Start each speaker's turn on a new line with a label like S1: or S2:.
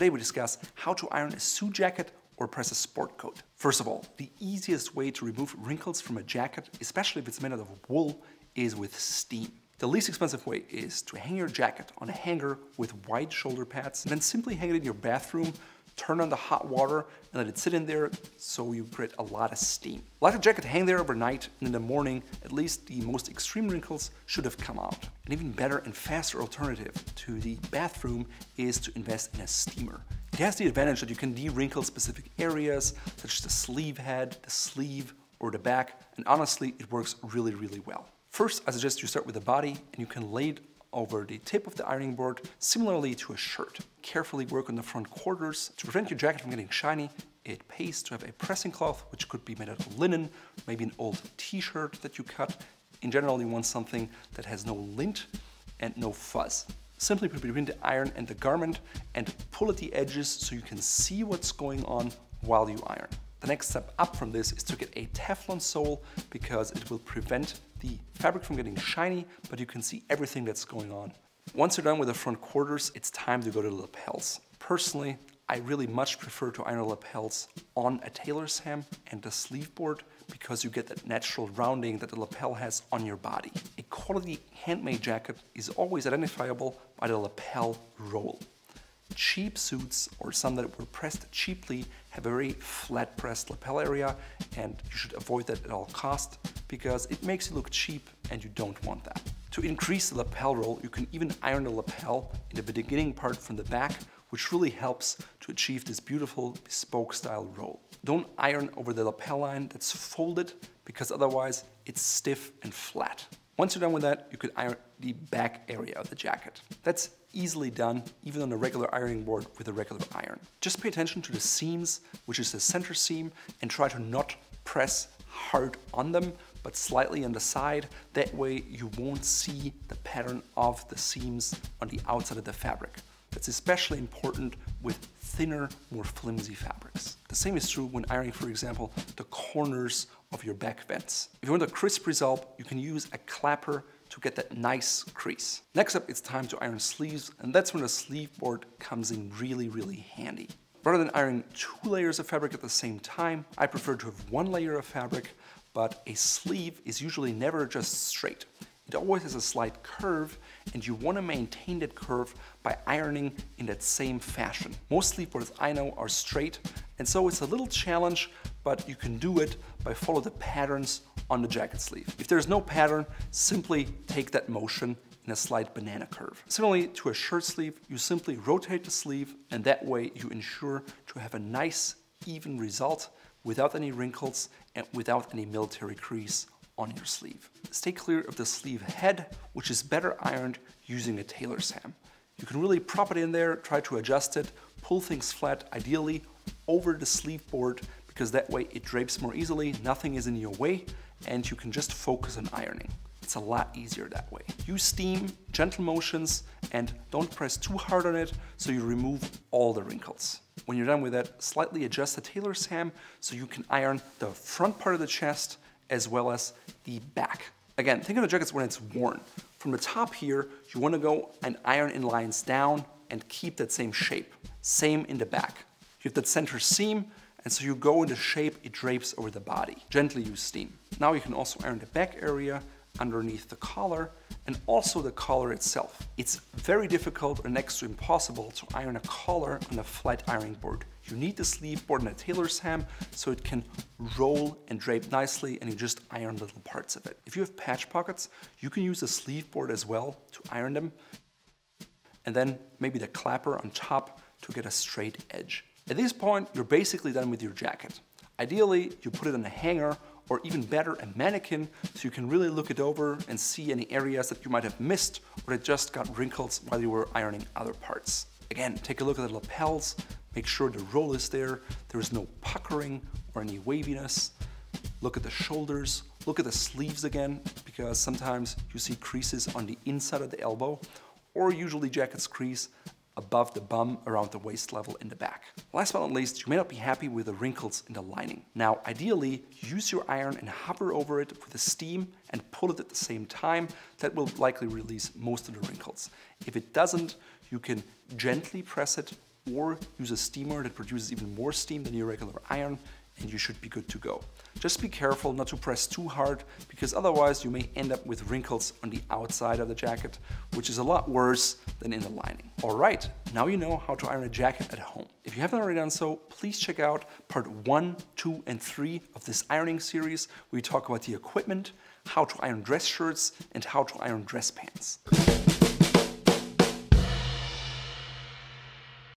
S1: Today we discuss how to iron a suit jacket or press a sport coat. First of all, the easiest way to remove wrinkles from a jacket, especially if it's made out of wool, is with steam. The least expensive way is to hang your jacket on a hanger with wide shoulder pads and then simply hang it in your bathroom turn on the hot water and let it sit in there so you create a lot of steam. Let the jacket hang there overnight and in the morning at least the most extreme wrinkles should have come out. An even better and faster alternative to the bathroom is to invest in a steamer. It has the advantage that you can de-wrinkle specific areas such as the sleeve head, the sleeve or the back and honestly it works really really well. First I suggest you start with the body and you can lay it over the tip of the ironing board, similarly to a shirt. Carefully work on the front quarters. To prevent your jacket from getting shiny, it pays to have a pressing cloth, which could be made out of linen, maybe an old t-shirt that you cut. In general, you want something that has no lint and no fuzz. Simply put between the iron and the garment and pull at the edges so you can see what's going on while you iron. The next step up from this is to get a Teflon sole because it will prevent the fabric from getting shiny, but you can see everything that's going on. Once you're done with the front quarters, it's time to go to the lapels. Personally, I really much prefer to iron lapels on a tailor's ham and the sleeve board because you get that natural rounding that the lapel has on your body. A quality handmade jacket is always identifiable by the lapel roll. Cheap suits or some that were pressed cheaply have a very flat pressed lapel area and you should avoid that at all cost because it makes you look cheap and you don't want that. To increase the lapel roll, you can even iron the lapel in the beginning part from the back, which really helps achieve this beautiful bespoke style roll. Don't iron over the lapel line that's folded because otherwise it's stiff and flat. Once you're done with that, you could iron the back area of the jacket. That's easily done even on a regular ironing board with a regular iron. Just pay attention to the seams, which is the center seam, and try to not press hard on them, but slightly on the side. That way you won't see the pattern of the seams on the outside of the fabric. That's especially important with thinner, more flimsy fabrics. The same is true when ironing, for example, the corners of your back vents. If you want a crisp result, you can use a clapper to get that nice crease. Next up, it's time to iron sleeves, and that's when the sleeve board comes in really, really handy. Rather than ironing two layers of fabric at the same time, I prefer to have one layer of fabric, but a sleeve is usually never just straight. It always has a slight curve and you want to maintain that curve by ironing in that same fashion. Most sleeve boards I know are straight and so it's a little challenge but you can do it by follow the patterns on the jacket sleeve. If there's no pattern, simply take that motion in a slight banana curve. Similarly to a shirt sleeve, you simply rotate the sleeve and that way you ensure to have a nice even result without any wrinkles and without any military crease on your sleeve. Stay clear of the sleeve head, which is better ironed using a tailor's ham. You can really prop it in there, try to adjust it, pull things flat, ideally over the sleeve board, because that way it drapes more easily, nothing is in your way, and you can just focus on ironing. It's a lot easier that way. Use steam, gentle motions, and don't press too hard on it so you remove all the wrinkles. When you're done with that, slightly adjust the tailor's ham so you can iron the front part of the chest as well as the back. Again, think of the jackets when it's worn. From the top here, you want to go and iron in lines down and keep that same shape. Same in the back. You have that center seam, and so you go in the shape it drapes over the body. Gently use steam. Now you can also iron the back area underneath the collar and also the collar itself. It's very difficult or next to impossible to iron a collar on a flat ironing board. You need the sleeve board and a tailor's ham so it can roll and drape nicely and you just iron little parts of it. If you have patch pockets, you can use the sleeve board as well to iron them and then maybe the clapper on top to get a straight edge. At this point, you're basically done with your jacket. Ideally, you put it on a hanger or even better, a mannequin, so you can really look it over and see any areas that you might have missed or that just got wrinkles while you were ironing other parts. Again, take a look at the lapels, make sure the roll is there, there is no puckering or any waviness. Look at the shoulders, look at the sleeves again, because sometimes you see creases on the inside of the elbow, or usually jackets crease above the bum around the waist level in the back. Last but not least, you may not be happy with the wrinkles in the lining. Now, ideally, use your iron and hover over it with the steam and pull it at the same time. That will likely release most of the wrinkles. If it doesn't, you can gently press it or use a steamer that produces even more steam than your regular iron and you should be good to go. Just be careful not to press too hard because otherwise you may end up with wrinkles on the outside of the jacket, which is a lot worse than in the lining. Alright, now you know how to iron a jacket at home. If you haven't already done so, please check out part 1, 2 and 3 of this ironing series where we talk about the equipment, how to iron dress shirts and how to iron dress pants.